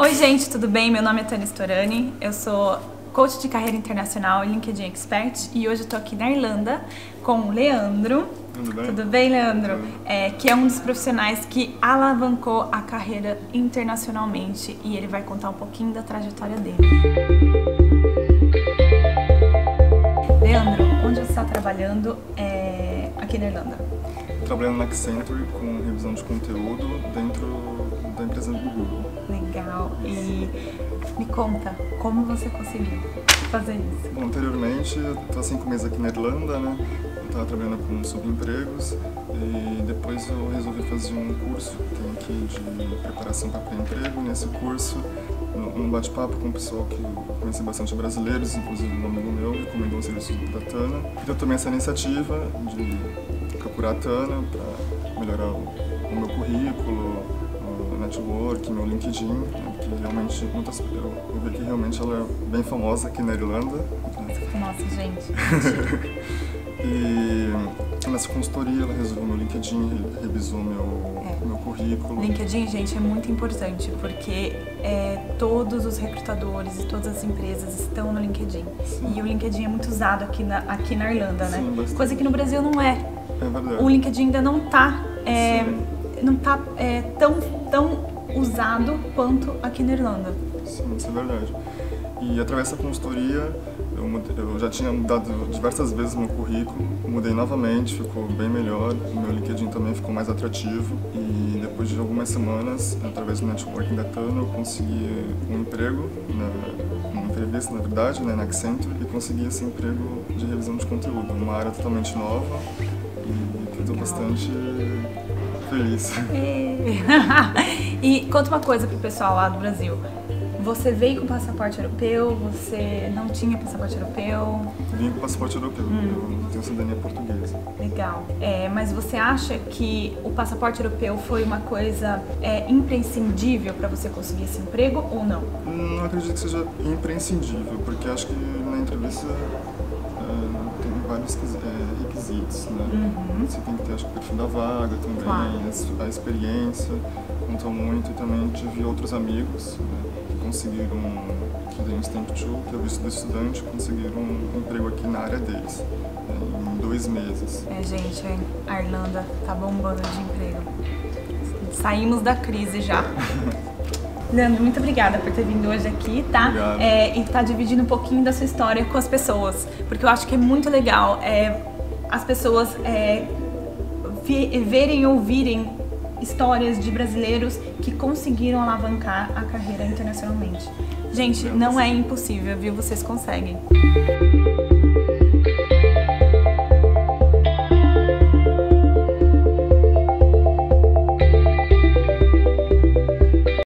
Oi, gente, tudo bem? Meu nome é Tânia Storani, eu sou coach de carreira internacional e LinkedIn Expert e hoje eu tô aqui na Irlanda com o Leandro. Tudo bem? Tudo bem, Leandro? Tudo. É, que é um dos profissionais que alavancou a carreira internacionalmente e ele vai contar um pouquinho da trajetória dele. Leandro, onde você está trabalhando é, aqui na Irlanda? Trabalhando na Accenture com revisão de conteúdo dentro da empresa do Google. Legal. E me conta, como você conseguiu fazer isso? Bom, anteriormente, eu estava cinco meses aqui na Irlanda, né? Eu estava trabalhando com subempregos e depois eu resolvi fazer um curso que tem aqui de preparação para pré-emprego. Nesse curso, num bate-papo com um pessoal que eu conheci bastante brasileiros, inclusive um amigo meu recomendou o serviço da Tana. Eu tomei essa iniciativa de procurar a Tana para melhorar o meu currículo, o network, meu LinkedIn, né, porque realmente muitas, eu, eu vi que realmente ela é bem famosa aqui na Irlanda. né. Nossa, gente. E nessa consultoria ela resolveu meu LinkedIn, re- revisou meu, É. meu currículo. LinkedIn, gente, é muito importante porque é, todos os recrutadores e todas as empresas estão no LinkedIn. Sim. E o LinkedIn é muito usado aqui na, aqui na Irlanda, né? Sim, bastante. Coisa que no Brasil não é. É. O LinkedIn ainda não tá, é, não tá é, tão, tão usado quanto aqui na Irlanda. Sim, isso é verdade. E através dessa consultoria, eu, mudei- eu já tinha mudado diversas vezes meu currículo, mudei novamente, ficou bem melhor, o meu LinkedIn também ficou mais atrativo e depois de algumas semanas, através do networking da Tano, eu consegui um emprego, na, uma entrevista na verdade, né, na Accenture, e consegui esse emprego de revisão de conteúdo, uma área totalmente nova eu Legal. bastante feliz. e conta uma coisa pro pessoal lá do Brasil. Você veio com passaporte europeu, você não tinha passaporte europeu, Vim com passaporte europeu, eu tenho cidadania portuguesa. legal. É, mas você acha que o passaporte europeu foi uma coisa é, imprescindível para você conseguir esse emprego ou não? Não acredito que seja imprescindível, porque acho que na entrevista tem vários eh, requisitos, né? Você tem que ter acho, que, o perfil da vaga também, Claro. a experiência conta muito e também tive outros amigos né, que conseguiram, que têm Stamp 2, que é o visto do estudante, conseguiram um emprego aqui na área deles, né, em dois meses. É, gente, a Irlanda tá bombando de emprego. Saímos da crise já. Leandro, muito obrigada por ter vindo hoje aqui, tá? É, e tá dividindo um pouquinho da sua história com as pessoas, porque eu acho que é muito legal é, as pessoas é, verem e ouvirem histórias de brasileiros que conseguiram alavancar a carreira internacionalmente. Gente, não é impossível, viu? Vocês conseguem.